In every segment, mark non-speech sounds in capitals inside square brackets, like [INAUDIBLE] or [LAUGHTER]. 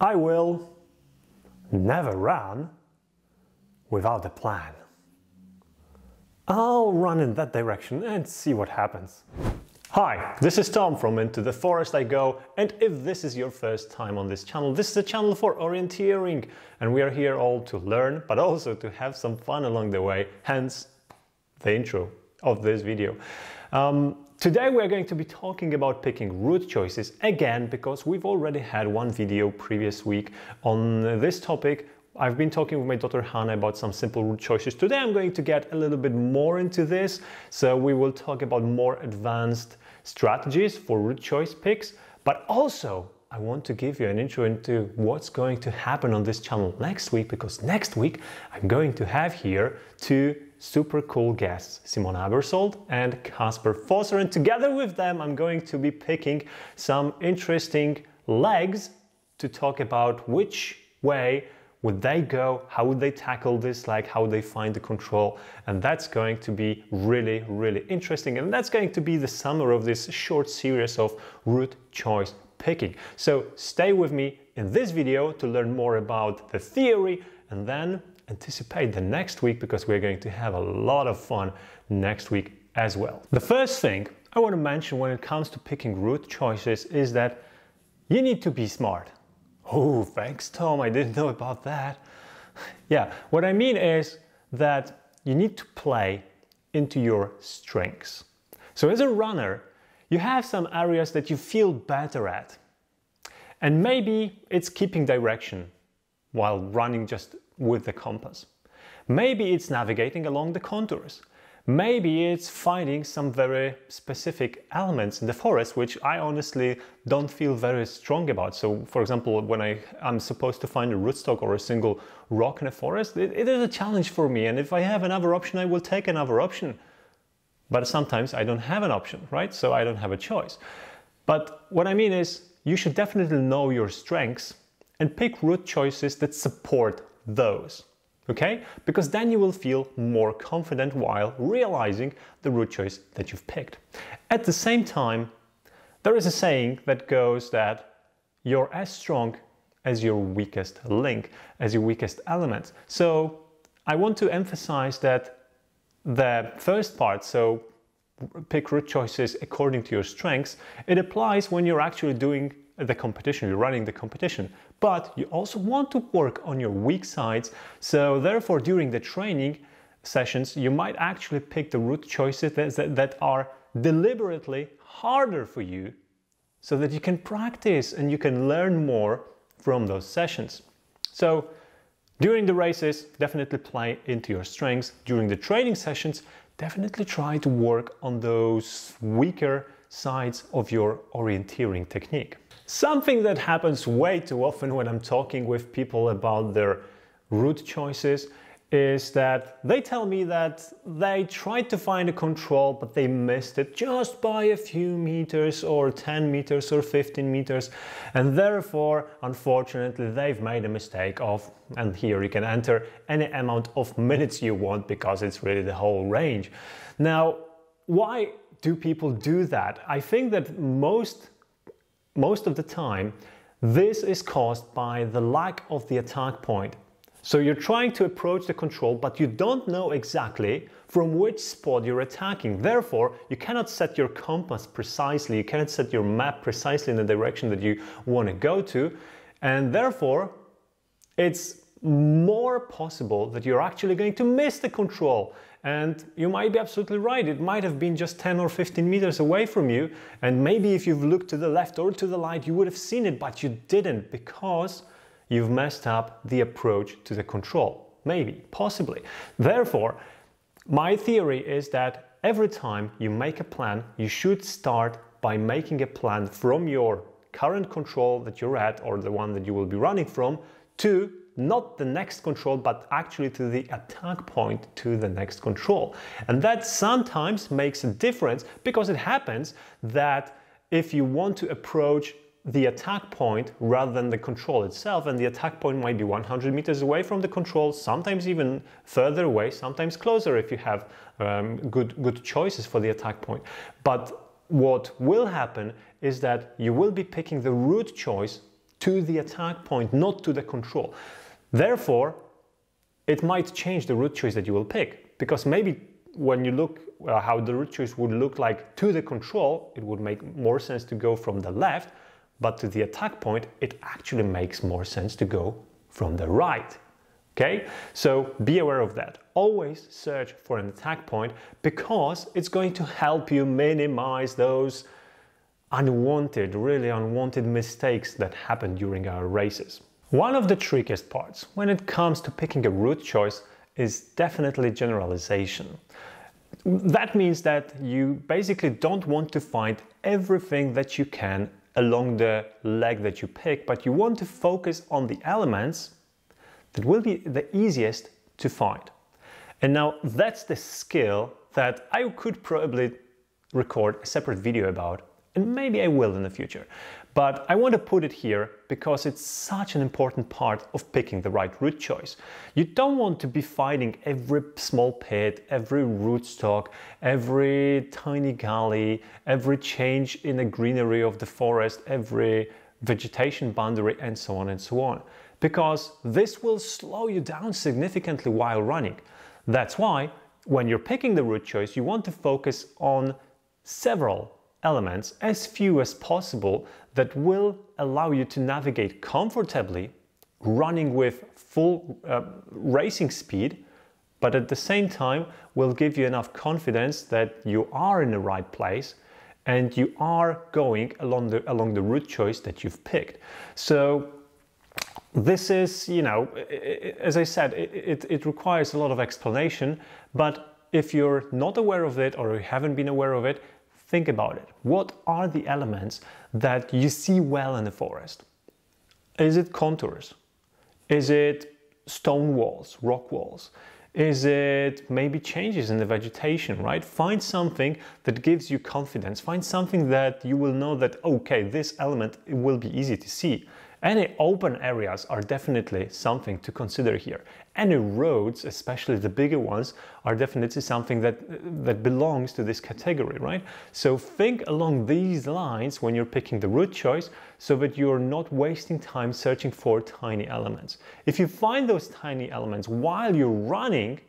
I will never run without a plan. I'll run in that direction and see what happens. Hi, this is Tom from Into the Forest I Go and if this is your first time on this channel, this is a channel for orienteering and we are here all to learn but also to have some fun along the way, hence the intro of this video. Um, today we're going to be talking about picking route choices again because we've already had one video previous week on this topic I've been talking with my daughter Hannah about some simple route choices. Today I'm going to get a little bit more into this. So we will talk about more advanced strategies for route choice picks, but also I want to give you an intro into what's going to happen on this channel next week because next week I'm going to have here two super cool guests, Simona Aebersold and Kasper Fosser, and together with them I'm going to be picking some interesting legs to talk about which way would they go? How would they tackle this? Like how they find the control? And that's going to be really, really interesting. And that's going to be the summer of this short series of route choice picking. So stay with me in this video to learn more about the theory and then anticipate the next week because we're going to have a lot of fun next week as well. The first thing I want to mention when it comes to picking route choices is that you need to be smart. Oh, thanks, Tom. I didn't know about that. yeah, what I mean is that you need to play into your strengths. So, as a runner, you have some areas that you feel better at. And maybe it's keeping direction while running just with the compass. Maybe it's navigating along the contours. Maybe it's finding some very specific elements in the forest, which I honestly don't feel very strong about. So, for example, when I, am supposed to find a rootstock or a single rock in a forest, it, it is a challenge for me. And if I have another option, I will take another option. But sometimes I don't have an option, right? So I don't have a choice. But what I mean is, you should definitely know your strengths and pick route choices that support those okay? Because then you will feel more confident while realizing the route choice that you've picked. At the same time, there is a saying that goes that you're as strong as your weakest link, as your weakest element. So I want to emphasize that the first part, so pick route choices according to your strengths, it applies when you're actually doing the competition, you're running the competition, but you also want to work on your weak sides. So therefore, during the training sessions, you might actually pick the route choices that, that are deliberately harder for you so that you can practice and you can learn more from those sessions. So during the races, definitely play into your strengths. During the training sessions, definitely try to work on those weaker sides of your orienteering technique. Something that happens way too often when I'm talking with people about their route choices is that they tell me that they tried to find a control but they missed it just by a few meters or 10 meters or 15 meters and therefore unfortunately they've made a mistake of and here you can enter any amount of minutes you want because it's really the whole range. Now why do people do that? I think that most most of the time, this is caused by the lack of the attack point. So you're trying to approach the control, but you don't know exactly from which spot you're attacking. Therefore, you cannot set your compass precisely, you cannot set your map precisely in the direction that you want to go to, and therefore, it's more possible that you're actually going to miss the control and you might be absolutely right, it might have been just 10 or 15 meters away from you, and maybe if you've looked to the left or to the right, you would have seen it, but you didn't because you've messed up the approach to the control. Maybe, possibly. Therefore, my theory is that every time you make a plan, you should start by making a plan from your current control that you're at or the one that you will be running from to not the next control, but actually to the attack point to the next control. And that sometimes makes a difference because it happens that if you want to approach the attack point rather than the control itself, and the attack point might be 100 meters away from the control, sometimes even further away, sometimes closer if you have um, good, good choices for the attack point. But what will happen is that you will be picking the route choice to the attack point, not to the control. Therefore, it might change the route choice that you will pick because maybe when you look uh, how the route choice would look like to the control, it would make more sense to go from the left, but to the attack point, it actually makes more sense to go from the right. Okay, so be aware of that. Always search for an attack point because it's going to help you minimize those unwanted, really unwanted mistakes that happen during our races. One of the trickiest parts when it comes to picking a route choice is definitely generalization. That means that you basically don't want to find everything that you can along the leg that you pick, but you want to focus on the elements that will be the easiest to find. And now that's the skill that I could probably record a separate video about, and maybe I will in the future. But I want to put it here because it's such an important part of picking the right route choice. You don't want to be fighting every small pit, every rootstock, every tiny gully, every change in the greenery of the forest, every vegetation boundary, and so on and so on. Because this will slow you down significantly while running. That's why when you're picking the route choice, you want to focus on several elements, as few as possible, that will allow you to navigate comfortably, running with full uh, racing speed, but at the same time will give you enough confidence that you are in the right place and you are going along the along the route choice that you've picked. So this is, you know, as I said, it, it, it, requires a lot of explanation, but if you're not aware of it or you haven't been aware of it, think about it. What are the elements that you see well in the forest? Is it contours? Is it stone walls, rock walls? Is it maybe changes in the vegetation, right? Find something that gives you confidence. Find something that you will know that, okay, this element will be easy to see. Any open areas are definitely something to consider here. Any roads, especially the bigger ones, are definitely something that, that belongs to this category, right? So think along these lines when you're picking the route choice so that you're not wasting time searching for tiny elements. If you find those tiny elements while you're running,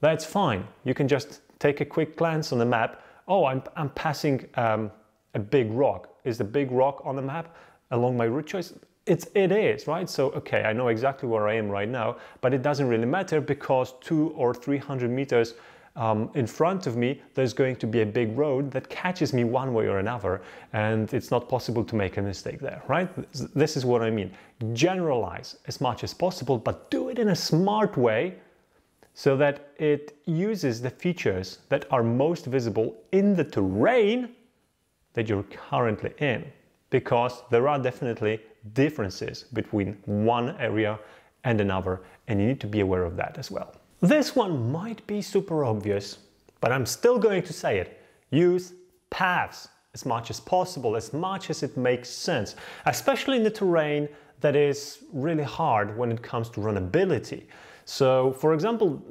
that's fine. You can just take a quick glance on the map. Oh, I'm, I'm passing um, a big rock. Is the big rock on the map? along my route choice? It's, it is, right? So, okay, I know exactly where I am right now, but it doesn't really matter because two or 300 meters um, in front of me, there's going to be a big road that catches me one way or another, and it's not possible to make a mistake there, right? This is what I mean. Generalize as much as possible, but do it in a smart way so that it uses the features that are most visible in the terrain that you're currently in because there are definitely differences between one area and another, and you need to be aware of that as well. This one might be super obvious, but I'm still going to say it. Use paths as much as possible, as much as it makes sense, especially in the terrain that is really hard when it comes to runnability. So, for example,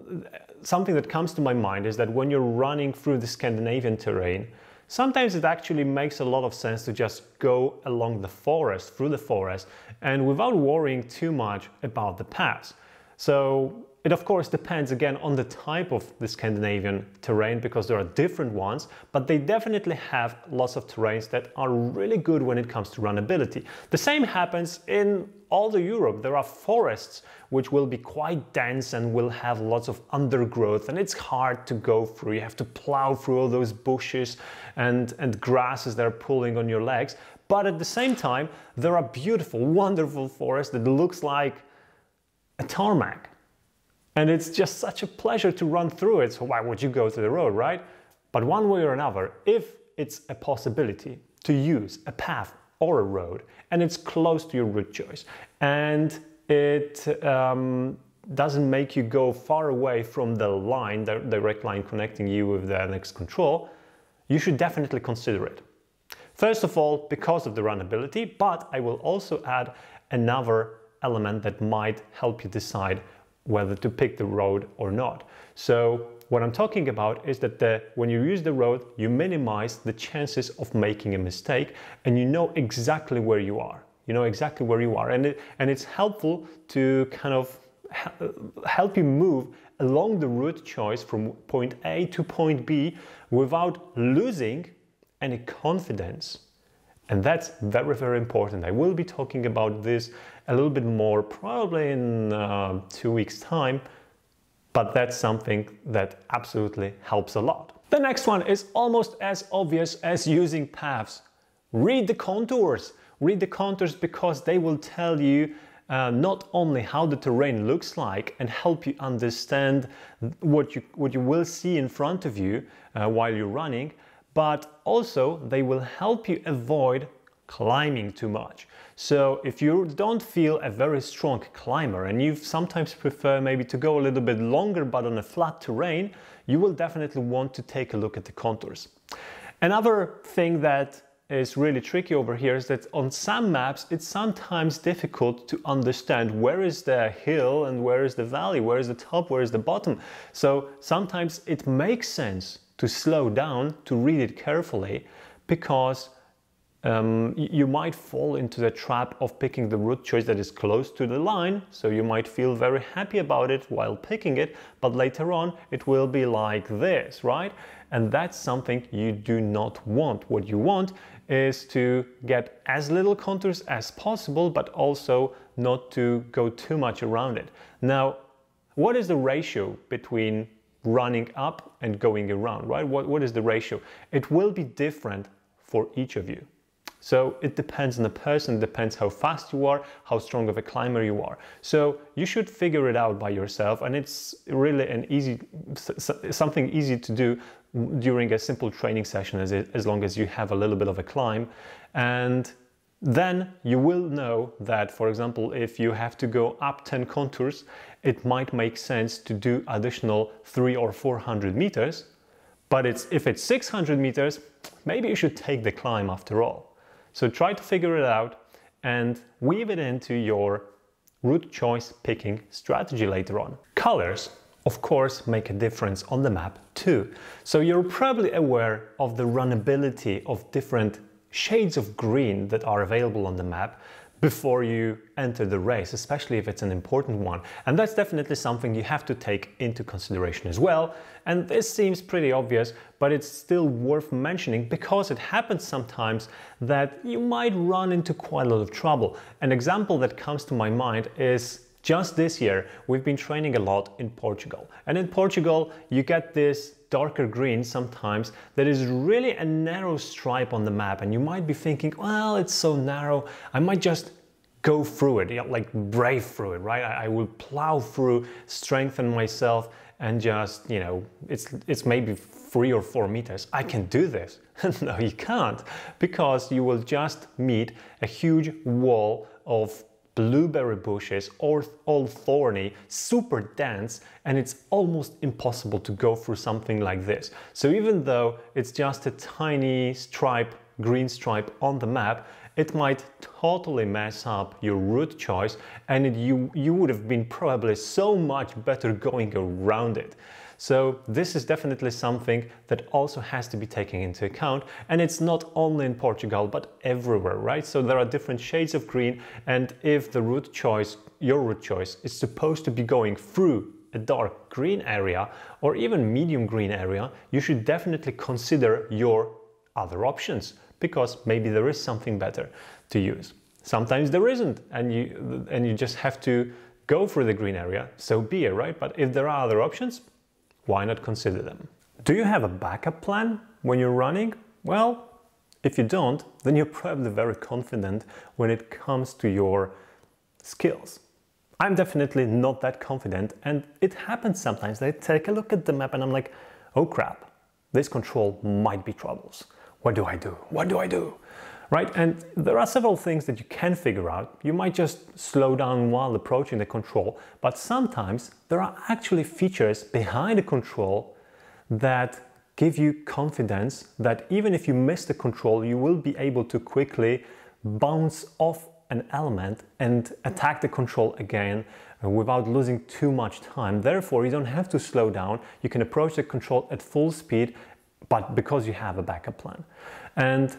something that comes to my mind is that when you're running through the Scandinavian terrain, Sometimes it actually makes a lot of sense to just go along the forest, through the forest, and without worrying too much about the paths. So it of course depends again on the type of the Scandinavian terrain because there are different ones, but they definitely have lots of terrains that are really good when it comes to runnability. The same happens in all the Europe. There are forests which will be quite dense and will have lots of undergrowth and it's hard to go through. You have to plow through all those bushes and, and grasses that are pulling on your legs. But at the same time, there are beautiful, [LAUGHS] wonderful forests that looks like a tarmac and it's just such a pleasure to run through it, so why would you go to the road, right? But one way or another, if it's a possibility to use a path or a road, and it's close to your route choice, and it um, doesn't make you go far away from the line, the direct line connecting you with the next control, you should definitely consider it. First of all, because of the runability, but I will also add another element that might help you decide whether to pick the road or not. So what I'm talking about is that the, when you use the road, you minimize the chances of making a mistake and you know exactly where you are. You know exactly where you are, and it, and it's helpful to kind of help you move along the route choice from point A to point B without losing any confidence. And that's very, very important. I will be talking about this a little bit more probably in uh, two weeks' time, but that's something that absolutely helps a lot. The next one is almost as obvious as using paths. Read the contours. Read the contours because they will tell you uh, not only how the terrain looks like and help you understand what you, what you will see in front of you uh, while you're running, but also they will help you avoid climbing too much. So if you don't feel a very strong climber and you sometimes prefer maybe to go a little bit longer but on a flat terrain, you will definitely want to take a look at the contours. Another thing that is really tricky over here is that on some maps it's sometimes difficult to understand where is the hill and where is the valley, where is the top, where is the bottom. So sometimes it makes sense to slow down, to read it carefully, because um, you might fall into the trap of picking the route choice that is close to the line, so you might feel very happy about it while picking it, but later on it will be like this, right? And that's something you do not want. What you want is to get as little contours as possible, but also not to go too much around it. Now, what is the ratio between running up and going around, right? What, what is the ratio? It will be different for each of you. So it depends on the person, depends how fast you are, how strong of a climber you are. So you should figure it out by yourself and it's really an easy, something easy to do during a simple training session as, it, as long as you have a little bit of a climb. And then you will know that, for example, if you have to go up 10 contours, it might make sense to do additional three or 400 meters. But it's, if it's 600 meters, maybe you should take the climb after all. So try to figure it out and weave it into your route choice picking strategy later on. Colors, of course, make a difference on the map too. So you're probably aware of the runnability of different shades of green that are available on the map, before you enter the race, especially if it's an important one. And that's definitely something you have to take into consideration as well. And this seems pretty obvious, but it's still worth mentioning because it happens sometimes that you might run into quite a lot of trouble. An example that comes to my mind is just this year, we've been training a lot in Portugal. And in Portugal, you get this darker green sometimes that is really a narrow stripe on the map. And you might be thinking well it's so narrow. I might just go through it you know, like brave through it right? I, I will plow through strengthen myself and just you know it's it's maybe three or four meters. I can do this. [LAUGHS] No you can't because you will just meet a huge wall of blueberry bushes, all thorny, super dense, and it's almost impossible to go through something like this. So even though it's just a tiny stripe, green stripe on the map, it might totally mess up your route choice and it, you, you would have been probably so much better going around it. So this is definitely something that also has to be taken into account. And it's not only in Portugal, but everywhere, right? So there are different shades of green. And if the route choice, your route choice, is supposed to be going through a dark green area or even medium green area, you should definitely consider your other options because maybe there is something better to use. Sometimes there isn't, and you and you just have to go through the green area, so be it, right? But if there are other options, why not consider them? Do you have a backup plan when you're running? Well, if you don't, then you're probably very confident when it comes to your skills. I'm definitely not that confident, and it happens sometimes. That I take a look at the map and I'm like, oh crap, this control might be troubles. What do I do? What do I do? Right? And there are several things that you can figure out. You might just slow down while approaching the control, but sometimes there are actually features behind the control that give you confidence that even if you miss the control, you will be able to quickly bounce off an element and attack the control again without losing too much time. Therefore, you don't have to slow down. You can approach the control at full speed, but because you have a backup plan. And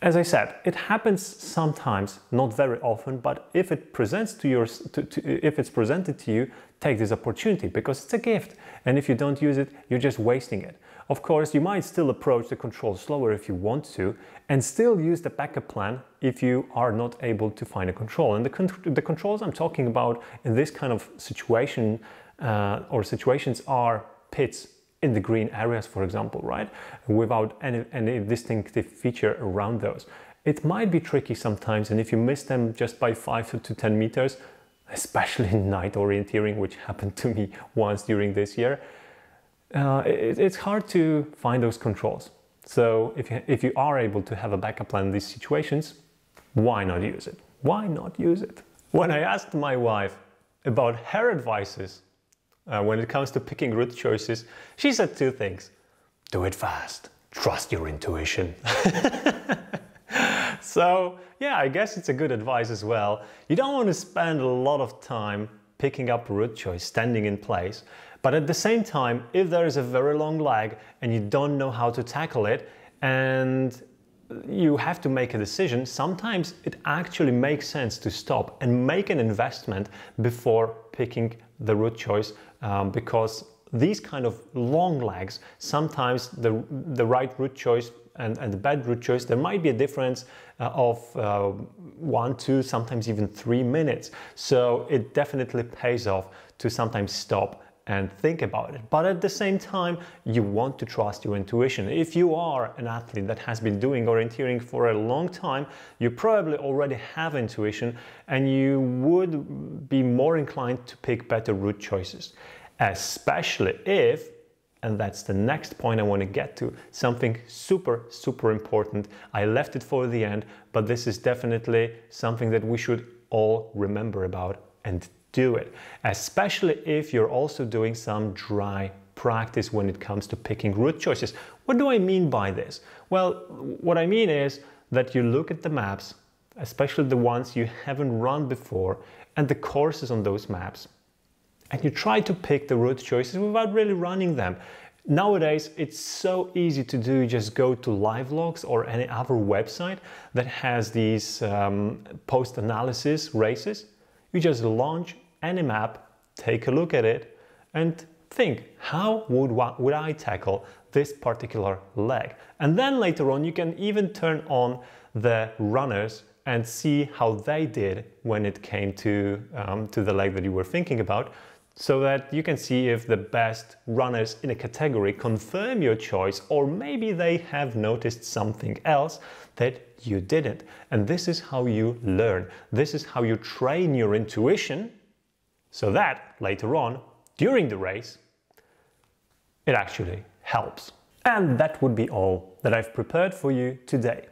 as I said, it happens sometimes, not very often, but if it presents to your, to, to, if it's presented to you, take this opportunity because it's a gift. And if you don't use it, you're just wasting it. Of course, you might still approach the control slower if you want to, and still use the backup plan if you are not able to find a control. And the, con the controls I'm talking about in this kind of situation uh, or situations are pits in the green areas, for example, right? Without any, any distinctive feature around those. It might be tricky sometimes, and if you miss them just by 5 to 10 meters, especially [LAUGHS] in night orienteering, which happened to me [LAUGHS] once during this year, uh, it, it's hard to find those controls. So if you, if you are able to have a backup plan in these situations, why not use it? Why not use it? When I asked my wife about her advices uh, when it comes to picking route choices, she said two things. Do it fast. Trust your intuition. [LAUGHS] so, yeah, I guess it's a good advice as well. You don't want to spend a lot of time picking up route choice, standing in place. But at the same time, if there is a very long lag and you don't know how to tackle it, and you have to make a decision, sometimes it actually makes sense to stop and make an investment before picking the route choice um, because these kind of long lags, sometimes the, the right route choice and, and the bad route choice, there might be a difference uh, of uh, one, two, sometimes even three minutes. So it definitely pays off to sometimes stop and think about it. But at the same time, you want to trust your intuition. If you are an athlete that has been doing orienteering for a long time, you probably already have intuition and you would be more inclined to pick better route choices, especially if and that's the next point I want to get to. Something super, super important. I left it for the end, but this is definitely something that we should all remember about and do it, especially if you're also doing some dry practice when it comes to picking route choices. What do I mean by this? Well, what I mean is that you look at the maps, especially the ones you haven't run before, and the courses on those maps, and you try to pick the route choices without really running them. Nowadays, it's so easy to do. Just go to Livelox or any other website that has these um, post analysis races you just launch any map, take a look at it, and think, how would, would I tackle this particular leg? And then later on, you can even turn on the runners and see how they did when it came to, um, to the leg that you were thinking about so that you can see if the best runners in a category confirm your choice or maybe they have noticed something else that you didn't. And this is how you learn. This is how you train your intuition so that later on, during the race, it actually helps. And that would be all that I've prepared for you today.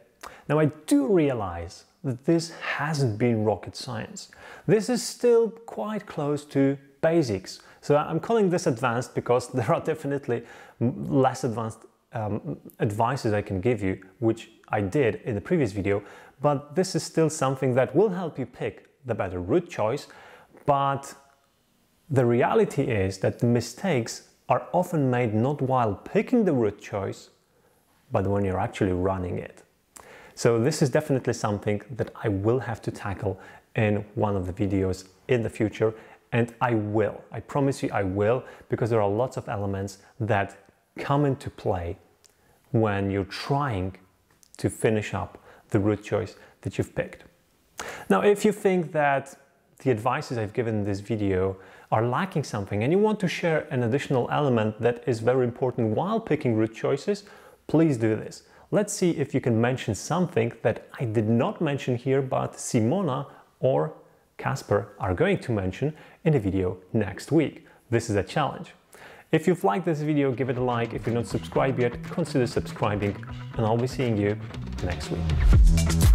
Now I do realize that this hasn't been rocket science. This is still quite close to basics. So I'm calling this advanced because [LAUGHS] there are definitely less advanced um, advices I can give you, which I did in the previous video, but this is still something that will help you pick the better route choice. But the reality is that the mistakes are often made not while picking the route choice, but when you're actually running it. So this is definitely something that I will have to tackle in one of the videos in the future and I will. I promise you I will because there are lots of elements that come into play when you're trying to finish up the route choice that you've picked. Now, if you think that the advices I've given in this video are lacking something and you want to share an additional element that is very important while picking route choices, please do this. Let's see if you can mention something that I did not mention here, but Simona or Kasper are going to mention in a video next week. This is a challenge. If you've liked this video, give it a like. If you're not subscribed yet, consider subscribing and I'll be seeing you next week.